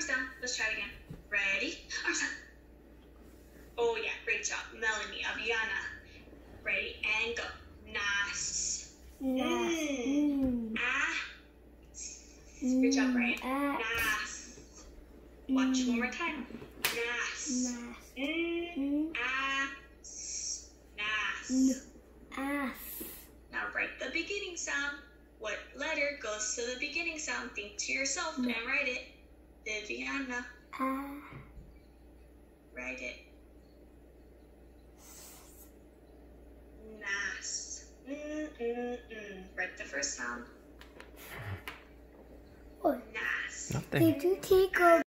arms down. Let's try it again. Ready? Arms down. Oh yeah, great job. Melanie, Aviana. Ready and go. Nas. Nas. Mm. Mm. Ah. Good job, Brian. Ah. Nas. Watch one more time. Nas. Nas. Mm. Mm. Ah. Nas. Now write the beginning sound. What letter goes to the beginning sound? Think to yourself and write it. Viviana, Ah. write it. Nas. Mm, mm, mm. Write the first sound. What? Nas. Nothing. Did you take a